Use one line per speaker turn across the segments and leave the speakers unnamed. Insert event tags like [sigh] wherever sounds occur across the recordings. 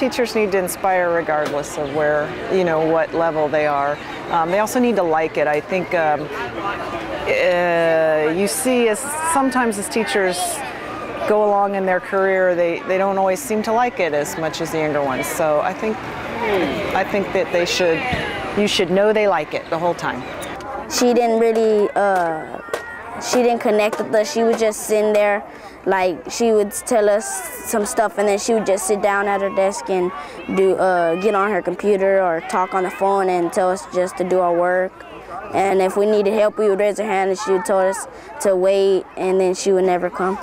teachers need to inspire regardless of where, you know, what level they are. Um, they also need to like it. I think um, uh, you see as sometimes as teachers go along in their career, they, they don't always seem to like it as much as the younger ones. So I think I think that they should you should know they like it the whole time.
She didn't really uh, she didn't connect with us. She was just sitting there, like she would tell us some stuff, and then she would just sit down at her desk and do uh, get on her computer or talk on the phone and tell us just to do our work. And if we needed help, we would raise our hand, and she would tell us to wait, and then she would never come.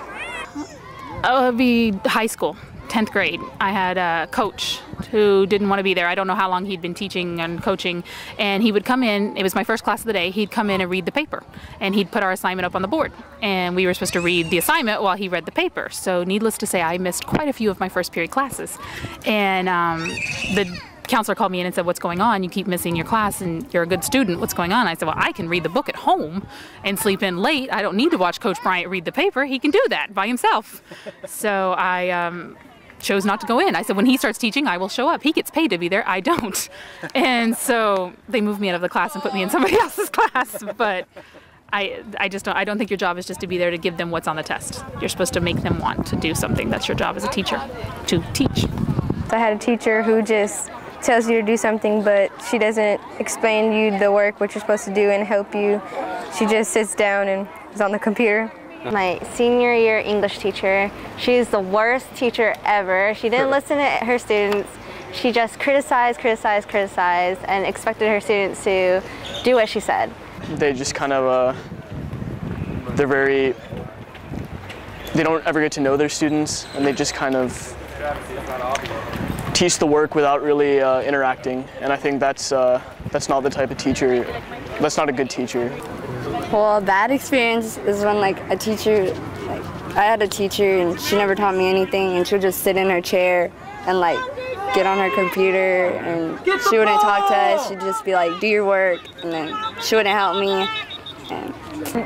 Oh, it'd be high school, 10th grade. I had a coach who didn't want to be there. I don't know how long he'd been teaching and coaching. And he would come in, it was my first class of the day, he'd come in and read the paper. And he'd put our assignment up on the board. And we were supposed to read the assignment while he read the paper. So, needless to say, I missed quite a few of my first period classes. And um, the counselor called me in and said, What's going on? You keep missing your class and you're a good student. What's going on? I said, Well, I can read the book at home and sleep in late. I don't need to watch Coach Bryant read the paper. He can do that by himself. so I um, chose not to go in. I said, When he starts teaching, I will show up. He gets paid to be there. I don't. [laughs] And so they moved me out of the class and put me in somebody else's [laughs] class. But I, I just don't, I don't think your job is just to be there to give them what's on the test. You're supposed to make them want to do something. That's your job as a teacher, to teach.
I had a teacher who just tells you to do something, but she doesn't explain you the work, what you're supposed to do, and help you. She just sits down and is on the computer.
My senior year English teacher, she's the worst teacher ever. She didn't [laughs] listen to her students. She just criticized, criticized, criticized, and expected her students to do what she said.
They just kind of, uh, they're very, they don't ever get to know their students, and they just kind of teach the work without really uh, interacting. And I think that's uh, that's not the type of teacher. That's not a good teacher.
Well, bad experience is when like a teacher, like I had a teacher and she never taught me anything, and she would just sit in her chair and like get on her computer, and she wouldn't talk to us. She'd just be like, "Do your work," and then she wouldn't help me. And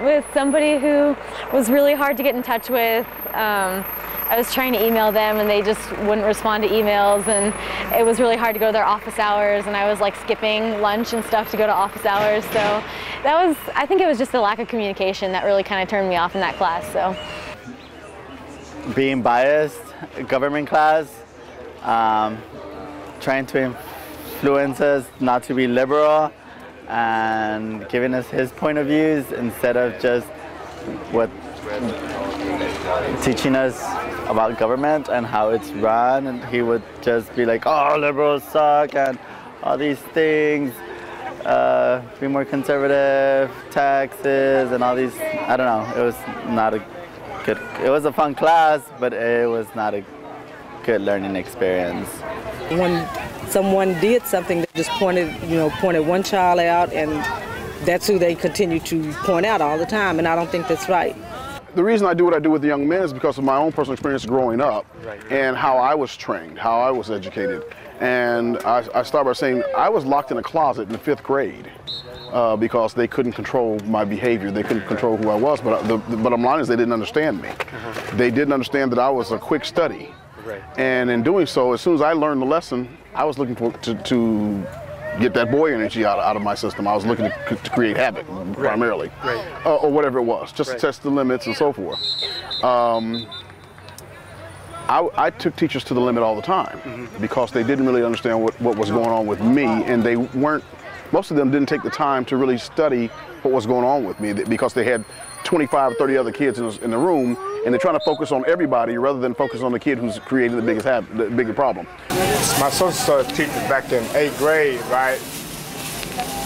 with somebody who was really hard to get in touch with. Um, I was trying to email them and they just wouldn't respond to emails and it was really hard to go to their office hours and I was like skipping lunch and stuff to go to office hours. So that was, I think it was just the lack of communication that really kind of turned me off in that class. So
being biased, government class, um, trying to influence us not to be liberal and giving us his point of views instead of just what teaching us about government and how it's run and he would just be like oh liberals suck and all these things uh, be more conservative taxes and all these i don't know it was not a good it was a fun class but it was not a good learning experience.
When someone did something that just pointed you know pointed one child out and that's who they continue to point out all the time and i don't think that's right
the reason I do what I do with the young men is because of my own personal experience growing up right, and how I was trained, how I was educated. And I, I, start by saying I was locked in a closet in the fifth grade uh, because they couldn't control my behavior. They couldn't control who I was. But the, the bottom line is they didn't understand me. Uh-huh. They didn't understand that I was a quick study. Right. And in doing so, as soon as I learned the lesson, I was looking for to, to get that boy energy out, out of my system. I was looking to, to create havoc right. primarily, right. Uh, or whatever it was, just right. to test the limits and so forth. Um, I, I, took teachers to the limit all the time mm-hmm. because they didn't really understand what, what was going on with me, and they weren't. Most of them didn't take the time to really study what was going on with me because they had 25 or 30 other kids in the, in the room and they're trying to focus on everybody rather than focus on the kid who's creating the biggest hab- the bigger problem.
My social studies teacher back in eighth grade, right?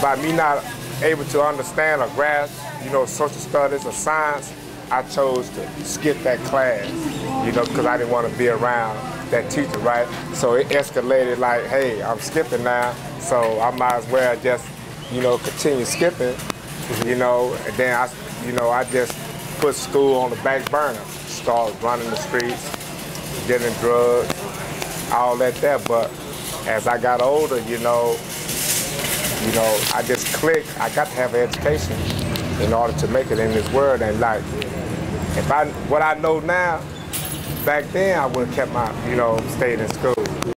By me not able to understand or grasp, you know, social studies or science, I chose to skip that class, you know, because I didn't want to be around that teacher, right? So it escalated like, hey, I'm skipping now, so I might as well just, you know, continue skipping, you know, and then I, you know, I just put school on the back burner. Started running the streets, getting drugs, all that there. But as I got older, you know, you know, I just clicked. I got to have an education in order to make it in this world. And like, if I what I know now, back then I would have kept my, you know, stayed in school.